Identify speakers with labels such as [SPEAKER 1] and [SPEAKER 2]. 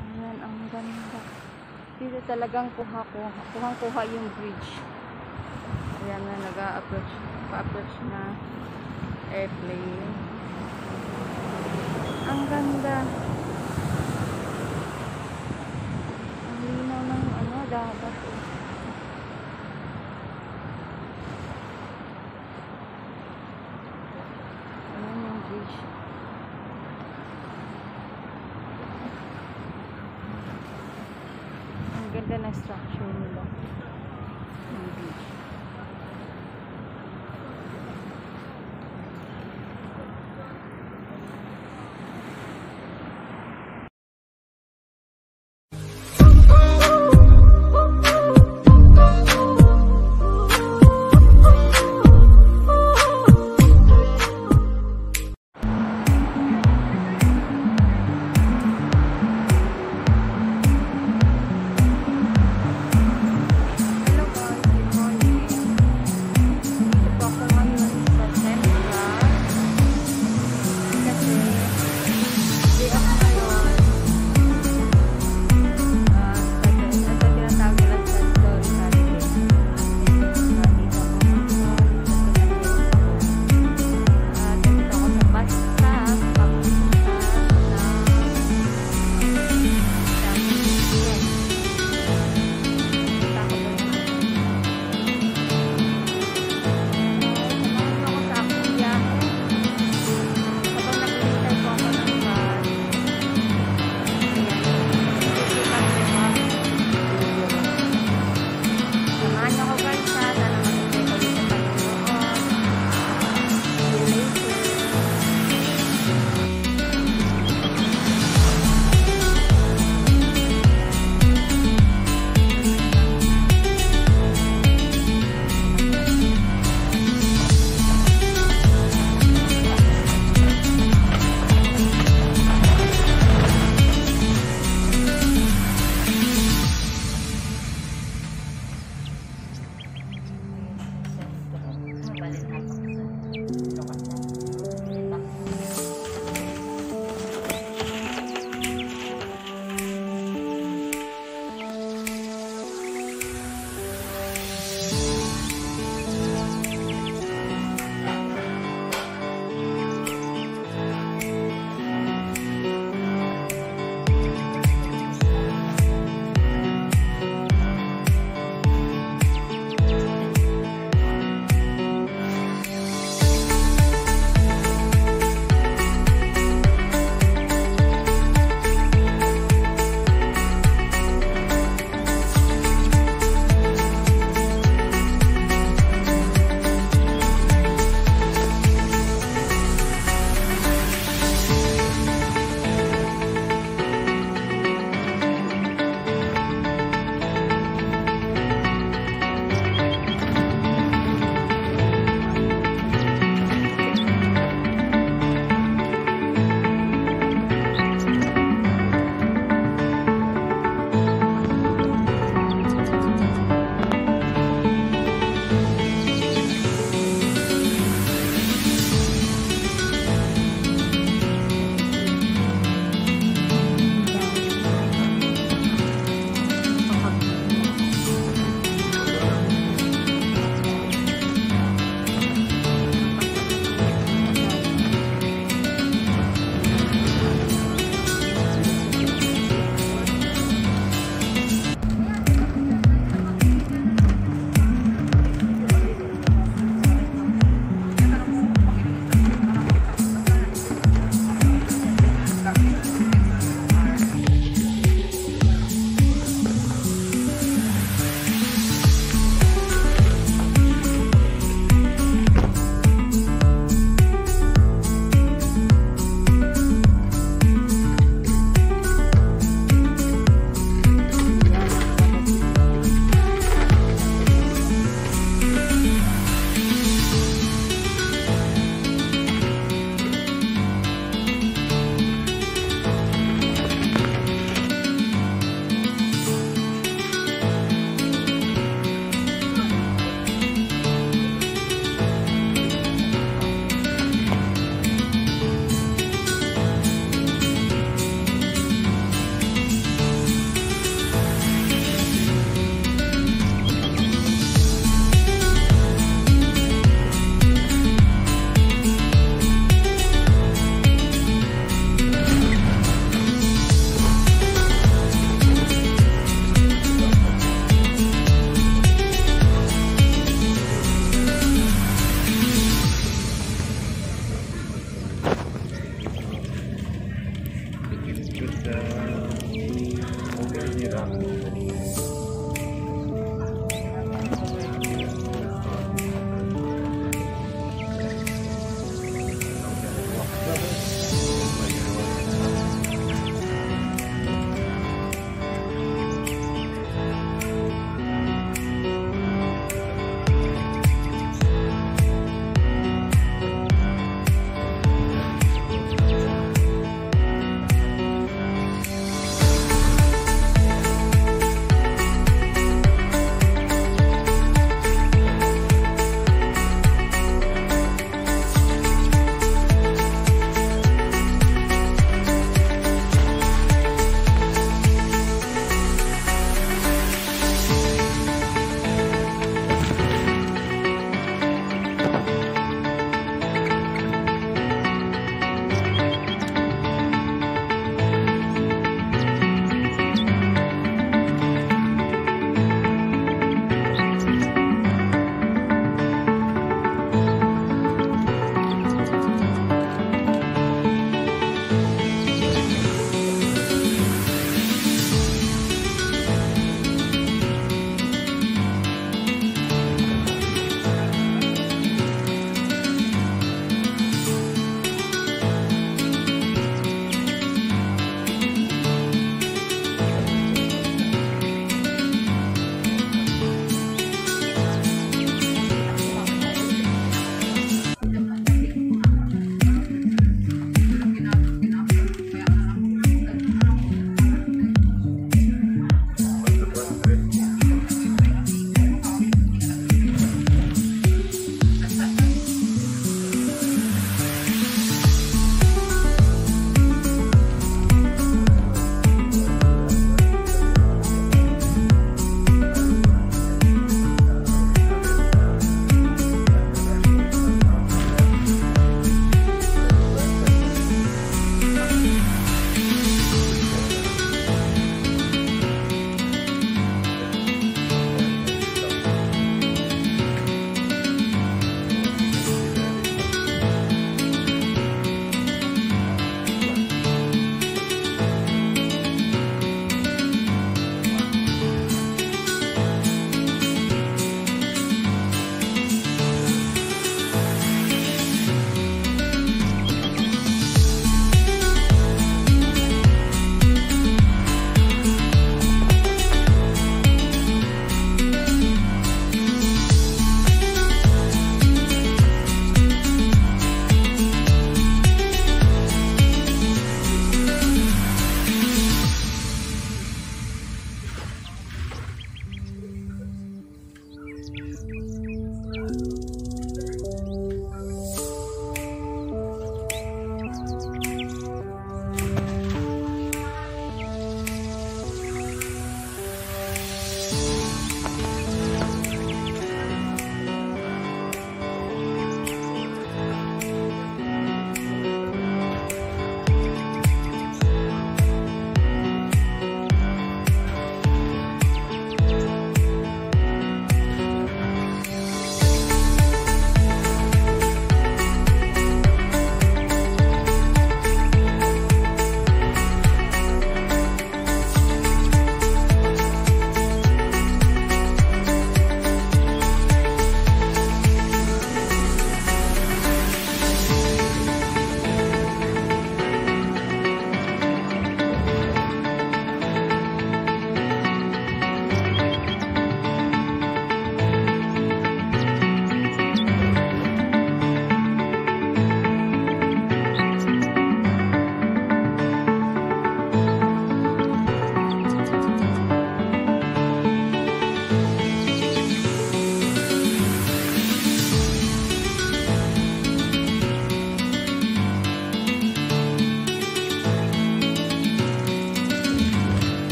[SPEAKER 1] Ayan, ang ganda. Dito talagang kuha-kuha. Kuhang-kuha yung bridge. Ayan na, nag-a-approach. Pa-approach na airplane. Ang ganda. Ang linaw ng ano, dagat. Structure nila.